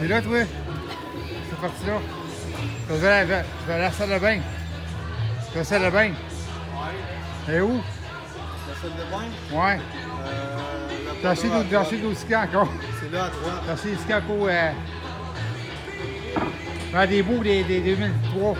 Mais là, toi, cette parti là? tu vas à la, la salle de bain. Tu vas la salle de bain. Ouais. Et où? La salle de bain? Ouais. Euh, T'as acheté porte d'autres- encore? C'est là à droite. T'as acheté euh, des skis encore. Euh, des beaux des, des 2003.